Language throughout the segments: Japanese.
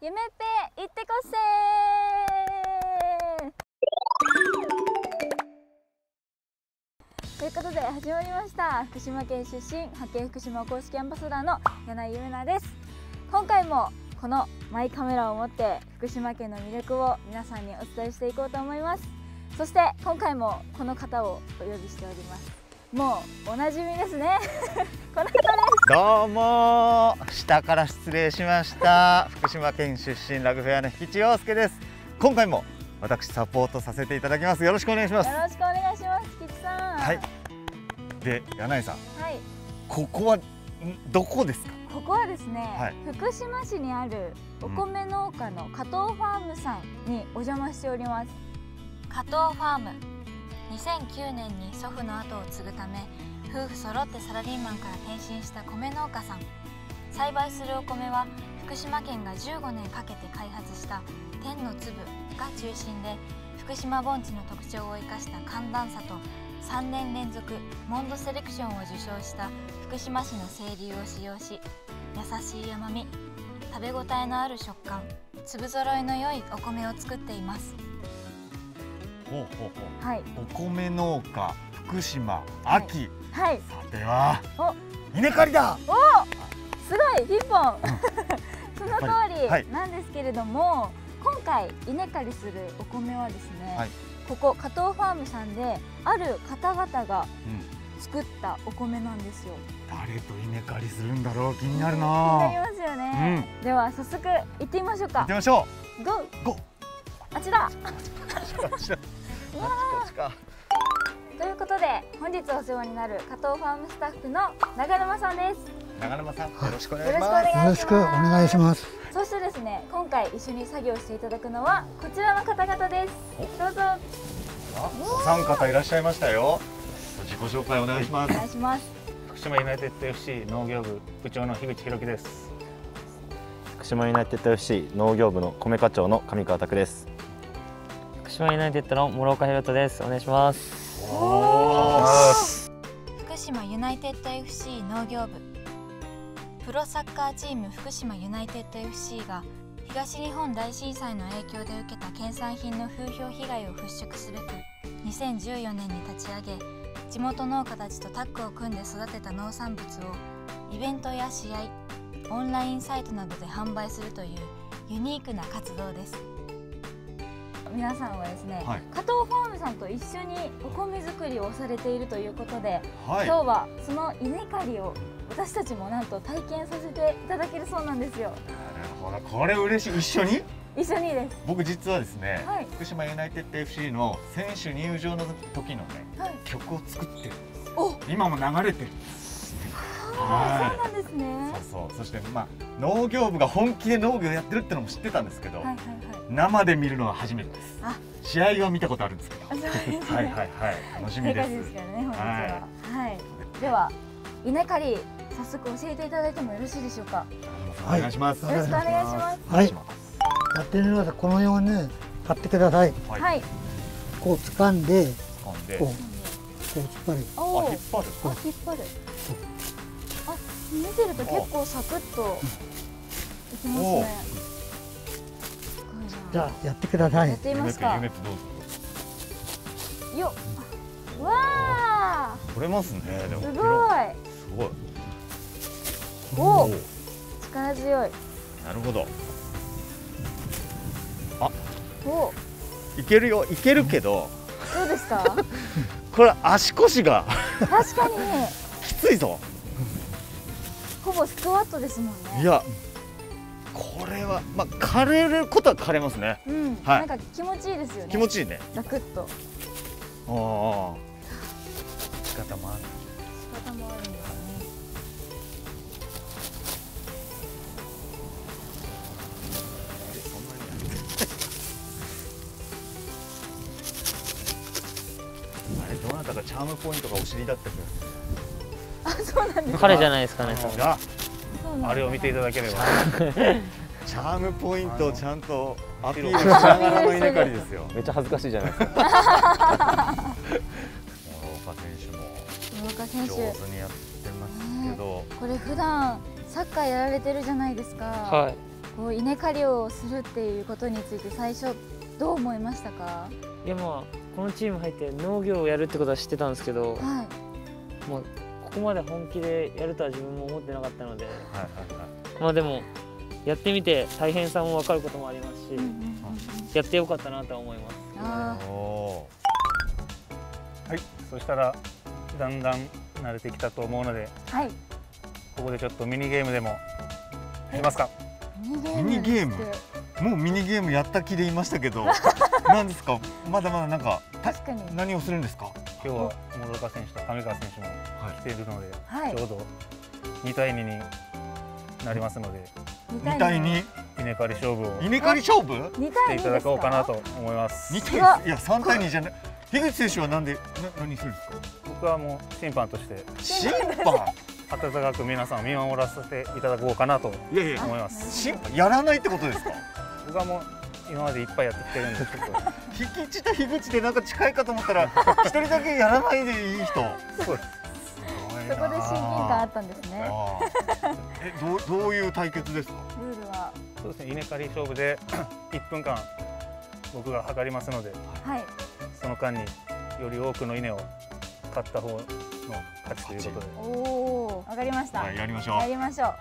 夢ペ行ってこっせということで始まりました。福島県出身派遣福島公式アンバサダーの柳井ゆめなです。今回もこのマイカメラを持って福島県の魅力を皆さんにお伝えしていこうと思います。そして今回もこの方をお呼びしております。もうおなじみですね。この方です。どうも下から失礼しました。福島県出身ラグフェアの引地洋介です。今回も私サポートさせていただきます。よろしくお願いします。よろしくお願いします。吉さん。はい。で柳井さん。はい。ここはんどこですか？ここはですね、はい。福島市にあるお米農家の加藤ファームさんにお邪魔しております、加藤ファーム2009年に祖父の後を継ぐため夫婦揃ってサラリーマンから転身した米農家さん。栽培するお米は福島県が15年かけて開発した天の粒が中心で福島盆地の特徴を生かした寒暖差と3年連続モンドセレクションを受賞した福島市の清流を使用し優しい甘み食べ応えのある食感粒揃いの良いお米を作っています。ほうほうほはい、うお米農家福島秋、はい、さてはお。稲刈りだ。すごいピンポン。その通はい。りなんですけれども、今回稲刈りするお米はですね、はい。ここ加藤ファームさんである方々がうん。作ったお米なんですよ。誰と稲刈りするんだろう気になる気になりなますよね、では早速行ってみましょうか。行ってみましょゴー。うゴあちら ーこっちだこっちか。ということで本日お世話になる加藤ファームスタッフの長沼さんです。長沼さんよろしくお願よろしくおいします。願いしますよろしくお願いします。そしてですね今回一緒に作業していただくのはこちらの方々です。お。どうぞ。あお三方いらっしゃいましたよ。自己紹介お願いしまおす願いします。福島ユナイテッド FC 農業部部長の樋口弘樹です。福島ユナイテッド FC 農業部の米課長の上川拓です。島ユナイテッドの諸岡弘人です。お願いします。福島ユナイテッド FC 農業部プロサッカーチーム福島ユナイテッド FC が東日本大震災の影響で受けた県産品の風評被害を払拭すべく2014年に立ち上げ地元農家たちとタッグを組んで育てた農産物をイベントや試合オンラインサイトなどで販売するというユニークな活動です皆さんはですね、はい。加藤ファームさんと一緒にお米作りをされているということで、はい。今日はその稲刈りを私たちもなんと体験させていただけるそうなんですよ。なるほど。これ嬉しい。一緒に？一緒にです。僕実はですね、はい。福島ユナイテッド FC の選手入場の時のねはい。曲を作ってるお！今も流れてるあそうなんですねそうそう。そしてまあ農業部が本気で農業やってるってのも知ってたんですけど、はいはいはい。生で見るのは初めてです。あ。試合は見たことあるんですけど。はいはいはい。楽しみで正解ですすからね本日は。はい、では稲刈り早速教えていただいてもよろしいでしょうか？お願いします、よろしくお願いします。はい。やってみます。このようにね、買ってください。はい。はい。こう掴んで、ほんで。こう、こう引っ張る。あ引っ張る。あ引っ張る。あ見てると結構サクッといきますおねすごいな。じゃあ、やってください。やっ。てみますか。よっ。わあ取れますね。でもすごい。すごい。おお力強い。なるほど。おいけるよ。いけるけど。どうですか？これ足腰が。確かに。きついぞほぼスクワットですもんね。いやこれはまあ枯れることは枯れますね。うん、はい。なんか気持ちいいですよね。気持ちいいね。ザクッと。ああ。仕方もある。仕方もあるんですね。そんなにあれどなたかチャームポイントがお尻だった気がするあそうなんです。彼じゃないですかね。あれを見ていただければ。チャームポイントをちゃんとアピール。しながらの稲刈りですよめっちゃ恥ずかしいじゃないですか。諸岡選手も村岡選上手手にやってますけど、これ普段サッカーやられてるじゃないですか、はい。こう稲刈りをするっていうことについて最初どう思いましたか？いやまあこのチーム入って農業をやるってことは知ってたんですけど、はい。まあ、ここまで本気でやるとは自分も思ってなかったので。はいはいはい。まあでもやってみて大変さも分かることもありますし、うんうんうん。うんやってよかったなとは思います。はいそしたらだんだん慣れてきたと思うのでーはい。ここでちょっとミニゲームでもしますか。ミニゲミニゲーム？もうミニゲームやった気でいましたけど 何ですか？まだまだなんかた確かに。何をするんですか？今日は諸岡選手と上川選手も来ているので、はい。ちょうど2対2になりますので2 2対2稲刈り勝負をし稲刈り勝負？2て対2いただこうかなとと思います。2うわ対いや3対2じゃない。樋口選手はなんでな何するんですか？僕はもう審判として審判？温かく皆さんを見守らせていただこうかなと思います。審判やらないってことですか？僕はもう今までいっぱいやってきてるんでちょっと樋口と樋口でなんか近いかと思ったら 一人だけやらないでいい人。そうです。そこで親近感あったんですね。えどうどういう対決ですか？ルールは。そうですね。稲刈り勝負で 1分間僕が測りますのではい。その間により多くの稲を刈った方の勝ちということで。おおわかりました、はいやりましょう。やりましょう。はい。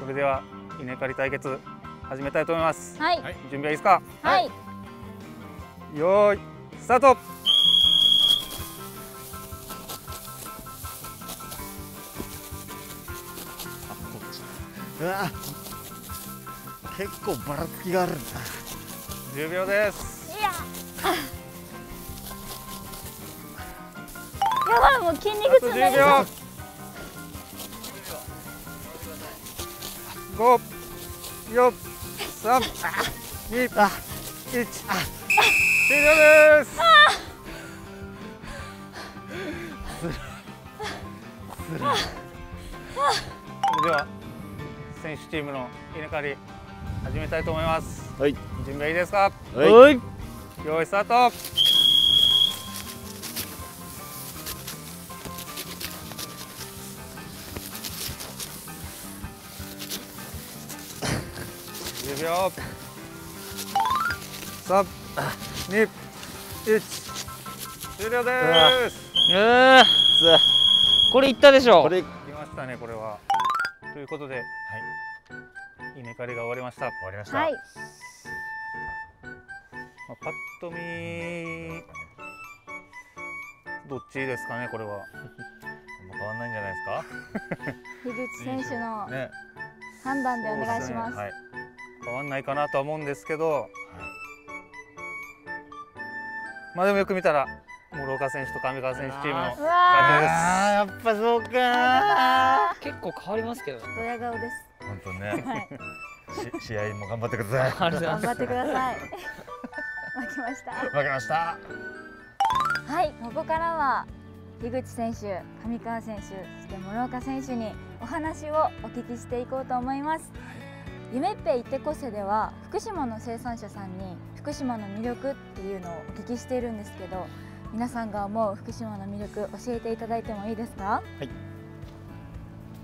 それでは稲刈り対決始めたいと思います。はい。はい。準備はいいですか？はい、よーいスタート。うわ結構ばらつきがあるんだ10秒です。いや。やばいもう筋肉あと10痛にな秒五、四、三、二、一、終了です。する。それでは選手チームの稲刈り始めたいと思います。はい。準備はいいですか？はい。用意スタート。10秒。さあ。2、1終了です。うーこれいったでしょ。これいきましたねこれは。ということで、はい、稲刈りが終わりました。終わりました、はい、まあ、パッと見どっちですかねこれは。変わらないんじゃないですか？樋口選手の判断でお願いします、ね。はい、変わらないかなと思うんですけどまあでもよく見たら諸岡選手と上川選手チームのうわ感じです。あーやっぱそうか。結構変わりますけど。ードヤ顔です。本当ね。はい。し試合も頑張ってください。頑張ってください。負けました。負けました。はいここからは樋口選手上川選手そして諸岡選手にお話をお聞きしていこうと思います夢っぺいてこせでは福島の生産者さんに福島の魅力っていうのをお聞きしているんですけど皆さんが思う福島の魅力教えていただいてもいいですか？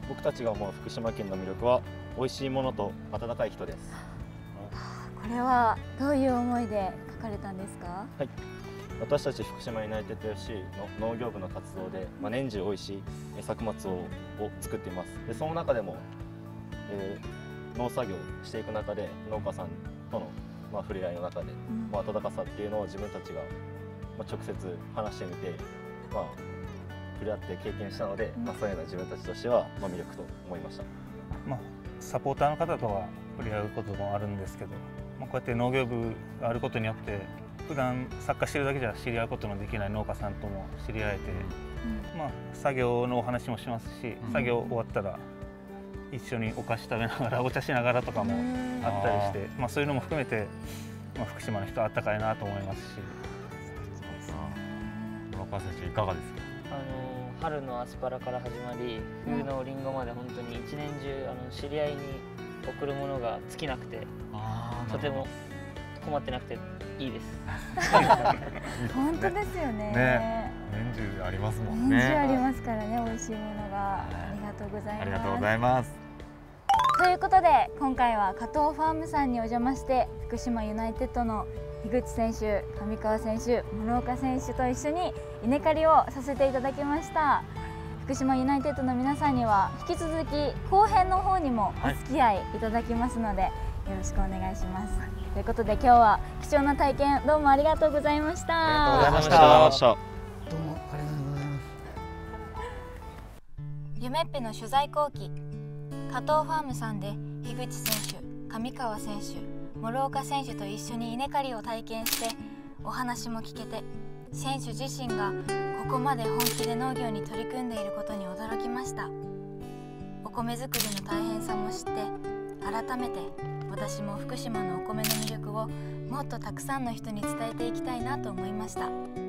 僕たちが思う福島県の魅力は美味しいものと温かい人です。これはどういう思いで書かれたんですか？私たち福島ユナイテッド FC の農業部の活動で、まあ、年中美味しいえー作物をを作っています。でその中でも、えー農作業していく中で農家さんとの、まあ、触れ合いの中で、うん。まあ、温かさっていうのを自分たちが、まあ、直接話してみて、まあ、触れ合って経験したので、うん。まあ、そういうのは自分たちとしては、まあ、魅力と思いました。まあサポーターの方とは触れ合うこともあるんですけど、まあ、こうやって農業部があることによって普段サッカーしてるだけじゃ知り合うことのできない農家さんとも知り合えて、まあ、作業のお話もしますし、うん。作業終わったら一緒にお菓子食べながらお茶しながらとかもうん。あったりして、まあ、そういうのも含めて、まあ、福島の人はあったかいなと思いますし。村川選手いかがですかあの春のアスパラから始まり冬のリンゴまで本当に一年中あの知り合いに送るものが尽きなくてとても困ってなくていいです本当ですよねね年中ありますもん年中ありねますからね美味しいものがありがとうございますありがとうございますということで今回は加藤ファームさんにお邪魔して福島ユナイテッドの樋口選手上川選手諸岡選手と一緒に稲刈りをさせていただきました。福島ユナイテッドの皆さんには引き続き後編の方にもお付き合いいただきますので、よろしくお願いします、ということで今日は貴重な体験どうもありがとうございました。ありがとうございました。ありがとうございましたどうもありがとうございます。夢っぺの取材後期加藤ファームさんで樋口選手上川選手諸岡選手と一緒に稲刈りを体験してお話も聞けて選手自身がここまで本気で農業に取り組んでいることに驚きました。お米作りの大変さも知って改めて私も福島のお米の魅力をもっとたくさんの人に伝えていきたいなと思いました。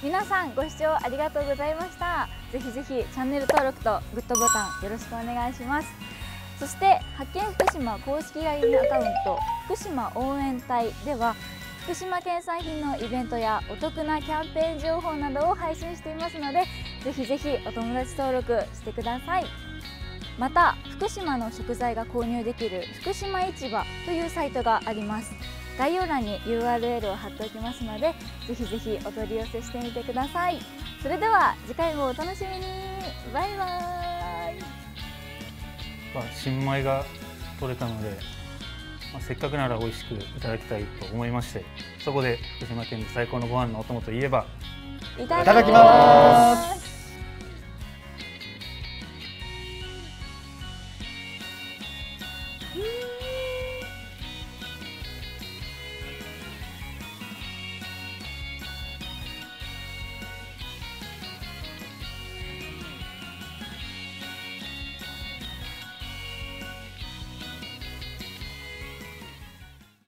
皆さんご視聴ありがとうございました。ぜひぜひチャンネル登録とグッドボタンよろしくお願いします。そして発見福島公式 LINE アカウント福島応援隊では福島県産品のイベントやお得なキャンペーン情報などを配信していますのでぜひぜひお友達登録してください。また福島の食材が購入できる福島市場というサイトがあります。概要欄に URL を貼っておきますのでぜひぜひお取り寄せしてみてください。それでは次回もお楽しみに。バイバーイ。まあ新米が取れたので、まあ、せっかくなら美味しくいただきたいと思いましてそこで福島県で最高のご飯のお供といえばいたただきます